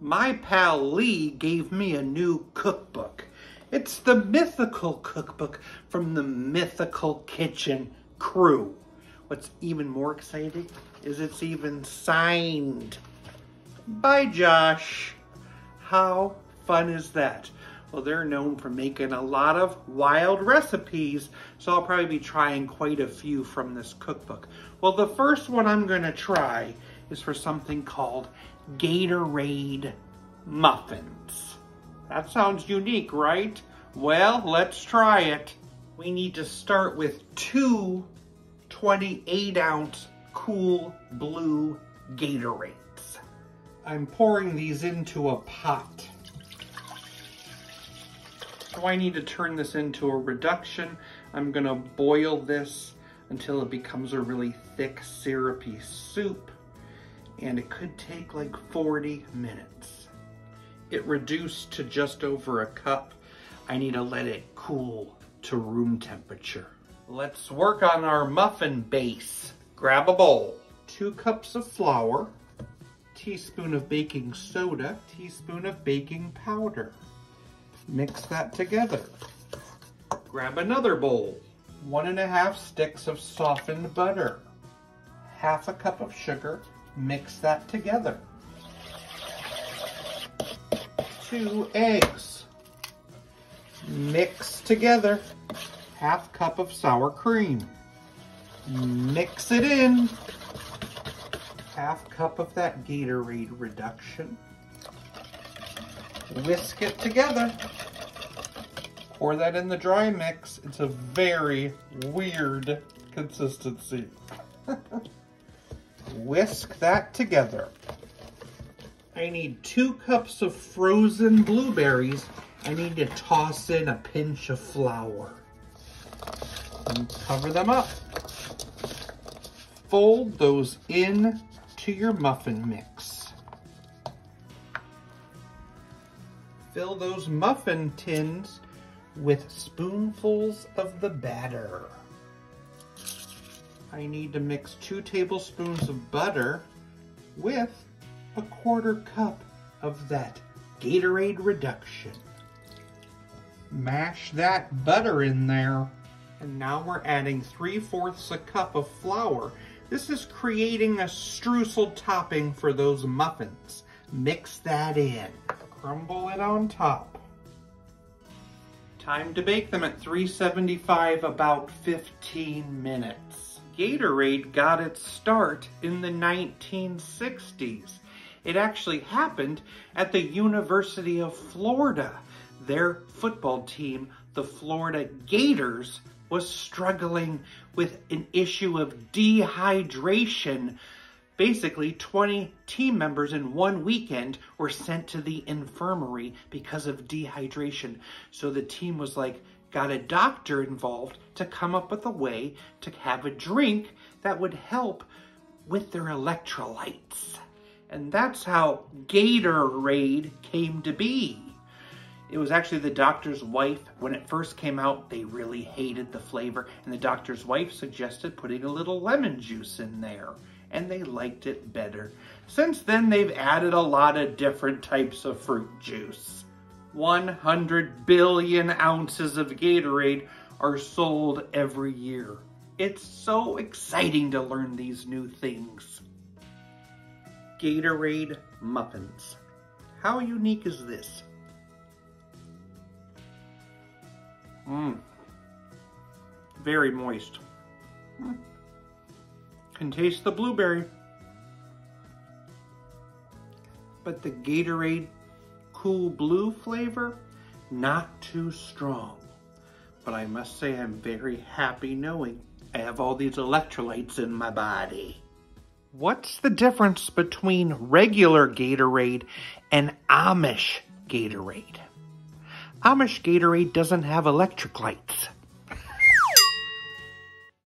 My pal Lee gave me a new cookbook. It's the mythical cookbook from the mythical kitchen crew. What's even more exciting is it's even signed by Josh. How fun is that? Well, they're known for making a lot of wild recipes, so I'll probably be trying quite a few from this cookbook. Well, the first one I'm gonna try is for something called Gatorade muffins. That sounds unique, right? Well, let's try it. We need to start with two 28 ounce cool blue Gatorades. I'm pouring these into a pot. So I need to turn this into a reduction. I'm gonna boil this until it becomes a really thick syrupy soup and it could take like 40 minutes. It reduced to just over a cup. I need to let it cool to room temperature. Let's work on our muffin base. Grab a bowl, two cups of flour, teaspoon of baking soda, teaspoon of baking powder. Mix that together. Grab another bowl, one and a half sticks of softened butter, half a cup of sugar, mix that together. Two eggs, mix together, half cup of sour cream, mix it in, half cup of that Gatorade reduction, whisk it together, pour that in the dry mix. It's a very weird consistency. Whisk that together. I need two cups of frozen blueberries. I need to toss in a pinch of flour. And cover them up. Fold those in to your muffin mix. Fill those muffin tins with spoonfuls of the batter. I need to mix two tablespoons of butter with a quarter cup of that Gatorade reduction. Mash that butter in there. And now we're adding 3 fourths a cup of flour. This is creating a streusel topping for those muffins. Mix that in. Crumble it on top. Time to bake them at 375 about 15 minutes. Gatorade got its start in the 1960s. It actually happened at the University of Florida. Their football team, the Florida Gators, was struggling with an issue of dehydration. Basically, 20 team members in one weekend were sent to the infirmary because of dehydration. So the team was like, got a doctor involved to come up with a way to have a drink that would help with their electrolytes. And that's how Gatorade came to be. It was actually the doctor's wife. When it first came out, they really hated the flavor, and the doctor's wife suggested putting a little lemon juice in there, and they liked it better. Since then, they've added a lot of different types of fruit juice. 100 billion ounces of Gatorade are sold every year. It's so exciting to learn these new things. Gatorade muffins. How unique is this? Mmm. Very moist. Mm. Can taste the blueberry. But the Gatorade cool blue flavor, not too strong. But I must say I'm very happy knowing I have all these electrolytes in my body. What's the difference between regular Gatorade and Amish Gatorade? Amish Gatorade doesn't have electric lights.